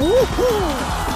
Uhul!